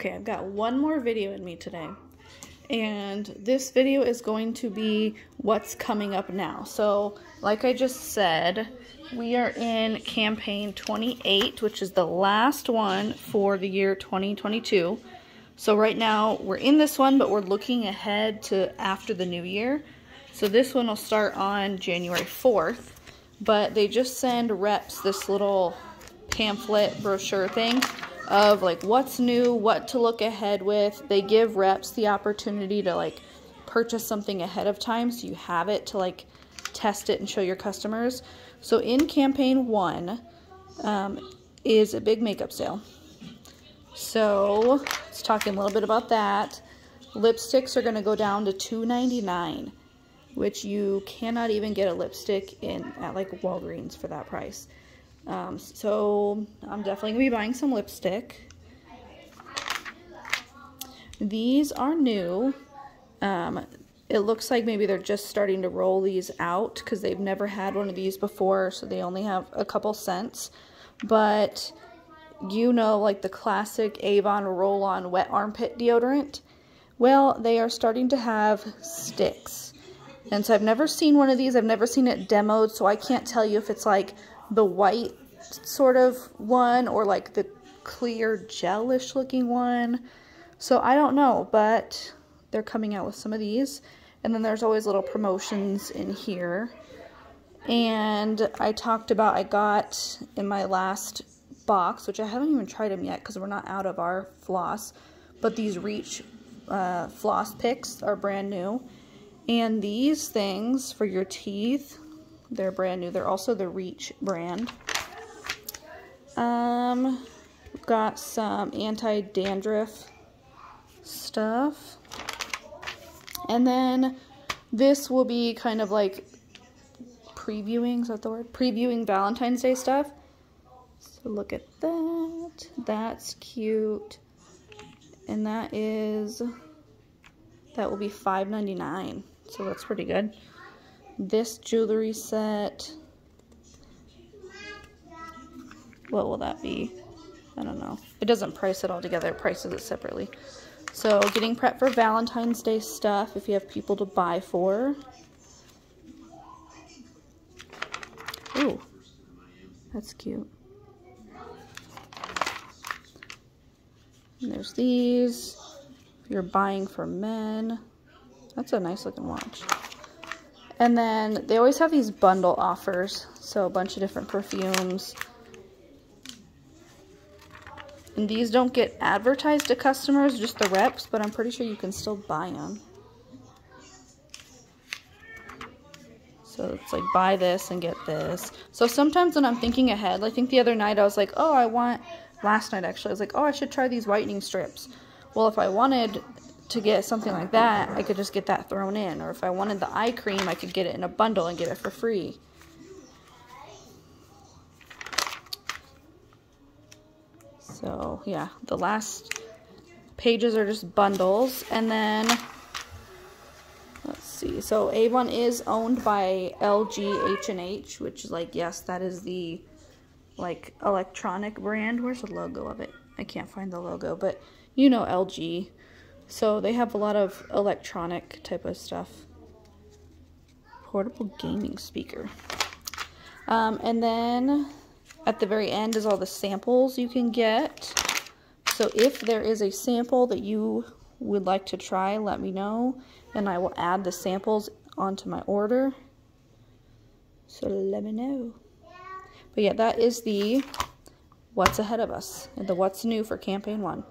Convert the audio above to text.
Okay, I've got one more video in me today. And this video is going to be what's coming up now. So, like I just said, we are in campaign 28, which is the last one for the year 2022. So right now we're in this one, but we're looking ahead to after the new year. So this one will start on January 4th, but they just send reps this little pamphlet brochure thing of like what's new, what to look ahead with. They give reps the opportunity to like purchase something ahead of time so you have it to like test it and show your customers. So in campaign one um, is a big makeup sale. So let's talk a little bit about that. Lipsticks are going to go down to $2.99, which you cannot even get a lipstick in at like Walgreens for that price. Um, so I'm definitely going to be buying some lipstick. These are new. Um, it looks like maybe they're just starting to roll these out because they've never had one of these before, so they only have a couple scents. But you know, like the classic Avon roll-on wet armpit deodorant. Well, they are starting to have sticks. And so I've never seen one of these. I've never seen it demoed, so I can't tell you if it's like the white sort of one or like the clear gelish looking one. So I don't know, but they're coming out with some of these. And then there's always little promotions in here. And I talked about, I got in my last box, which I haven't even tried them yet because we're not out of our floss. But these Reach uh, floss picks are brand new. And these things for your teeth, they're brand new. They're also the Reach brand. Um, got some anti-dandruff stuff. And then this will be kind of like previewing, is that the word? Previewing Valentine's Day stuff. So look at that. That's cute. And that is, that will be $5.99. So that's pretty good. This jewelry set, what will that be? I don't know. It doesn't price it all together. It prices it separately. So getting prepped for Valentine's Day stuff if you have people to buy for. Ooh, that's cute. And there's these. You're buying for men. That's a nice looking watch. And then they always have these bundle offers. So a bunch of different perfumes. And these don't get advertised to customers, just the reps, but I'm pretty sure you can still buy them. So it's like buy this and get this. So sometimes when I'm thinking ahead, I think the other night I was like, oh, I want last night actually. I was like, oh, I should try these whitening strips. Well, if I wanted to get something like that, I could just get that thrown in. Or if I wanted the eye cream, I could get it in a bundle and get it for free. So, yeah, the last pages are just bundles. And then, let's see. So, Avon is owned by LG H&H, which is like, yes, that is the like electronic brand. Where's the logo of it? I can't find the logo, but you know LG. So they have a lot of electronic type of stuff. Portable gaming speaker. Um, and then at the very end is all the samples you can get. So if there is a sample that you would like to try, let me know. And I will add the samples onto my order. So let me know. But yeah, that is the what's ahead of us the what's new for campaign one.